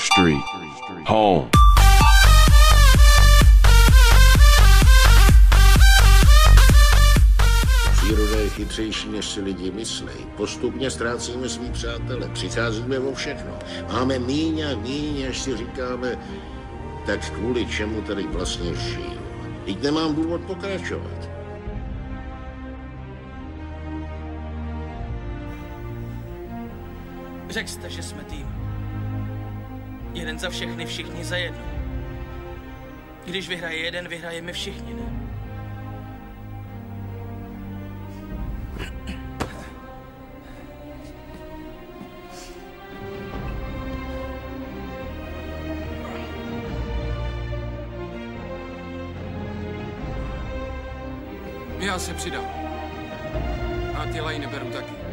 Street. Home. Příroda je chytřejší, než si lidi myslí. Postupně ztrácíme svý přátele, přicházíme o všechno. Máme míň a míň, až si říkáme, tak kvůli čemu tady vlastně žiju. Teď nemám důvod pokračovat. Řekl jste, že jsme tým. Jeden za všechny, všichni za jedno. Když vyhraje jeden, vyhrajeme všichni, ne? Já se přidám. A ty lajny beru taky.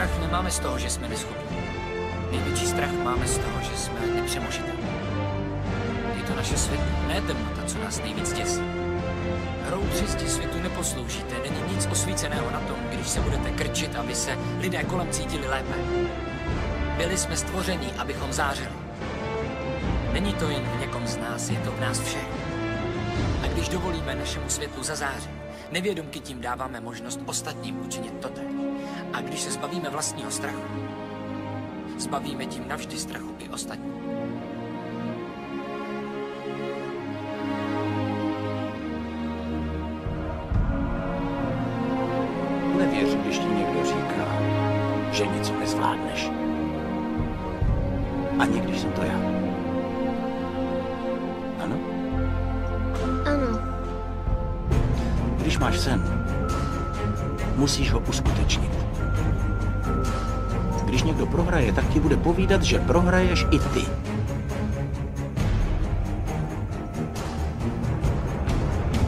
Strach nemáme z toho, že jsme neschopní. Největší strach máme z toho, že jsme nepřemožitelní. Je to naše světlo, ne temnota, co nás nejvíc děsí. Hroutřisti světu neposloužíte, není nic osvíceného na tom, když se budete krčit, aby se lidé kolem cítili lépe. Byli jsme stvoření, abychom zářili. Není to jen v někom z nás, je to v nás všech. A když dovolíme našemu světlu zazářit, nevědomky tím dáváme možnost ostatním učinit totéž. A když se zbavíme vlastního strachu, zbavíme tím navždy strachu i ostatní. Nevěř, když ti někdo říká, že něco nezvládneš. Ani když jsem to já. Máš sen, musíš ho uskutečnit. Když někdo prohraje, tak ti bude povídat, že prohraješ i ty.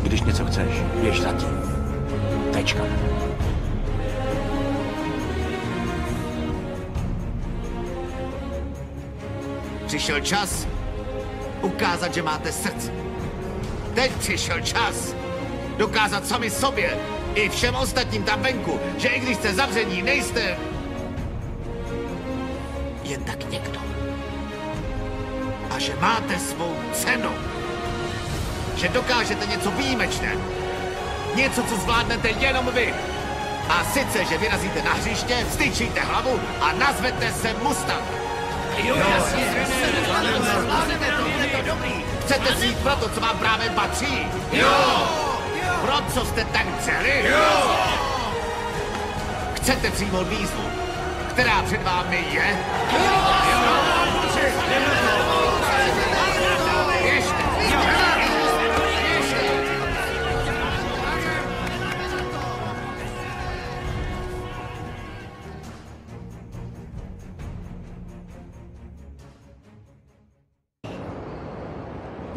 Když něco chceš, běž za tím. Tečka. Přišel čas ukázat, že máte srdce. Teď přišel čas dokázat sami sobě i všem ostatním tam venku, že i když jste zavření, nejste jen tak někdo. A že máte svou cenu. Že dokážete něco výjimečné. Něco, co zvládnete jenom vy. A sice, že vyrazíte na hřiště, vstyčíte hlavu a nazvete se Mustang. Jo, jasně. Chcete si jít pro to, co vám právě patří? Jo! Pro co jste tak dřeli? Jo! Chcete přijmout výzvu, která před vámi je?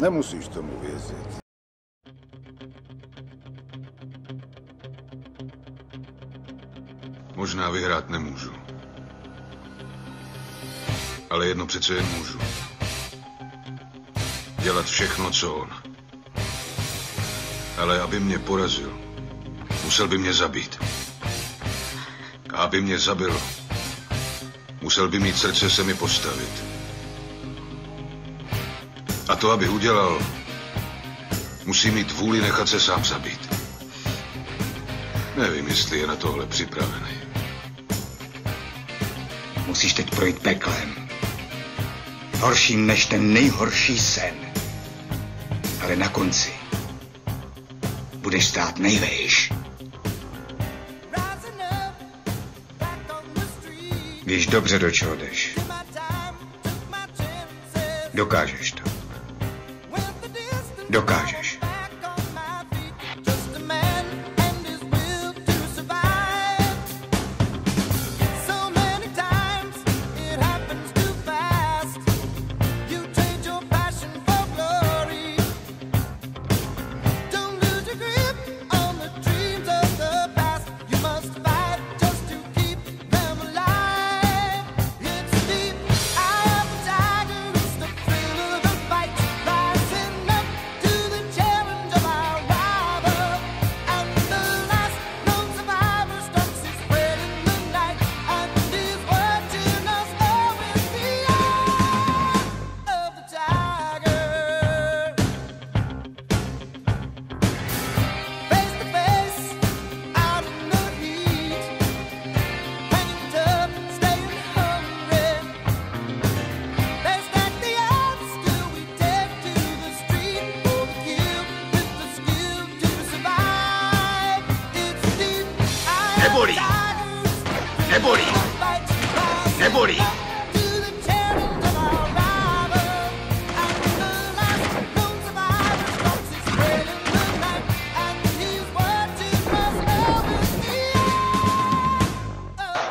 Nemusíš tomu věřit. Možná vyhrát nemůžu. Ale jedno přece jen můžu. Dělat všechno, co on. Ale aby mě porazil, musel by mě zabít. A aby mě zabil, musel by mít srdce se mi postavit. A to, aby udělal, musí mít vůli nechat se sám zabít. Nevím, jestli je na tohle připravený. Musíš teď projít peklem. Horším než ten nejhorší sen. Ale na konci budeš stát nejvejš. Víš dobře, do čeho jdeš. Dokážeš to. Dokážeš. Nebolí. Nebolí. Nebolí.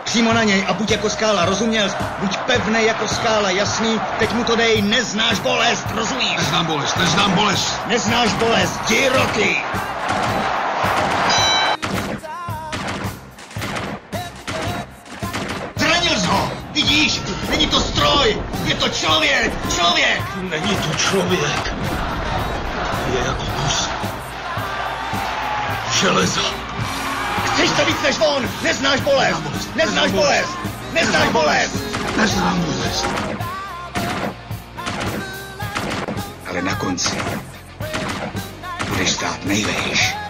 Přímo na něj a buď jako skála, rozuměl? Buď pevný jako skála, jasný? Teď mu to dej, neznáš bolest, rozumíš? Neznám bolest, neznám bolest. Neznáš bolest, jdi roky! Je to člověk! Člověk! Není to člověk. Je jako kus železa. Chceš to víc než on! Neznáš bolest! Neznáš bolest! Neznáš bolest! Neznám bolest. Ale na konci budeš stát nejvejš.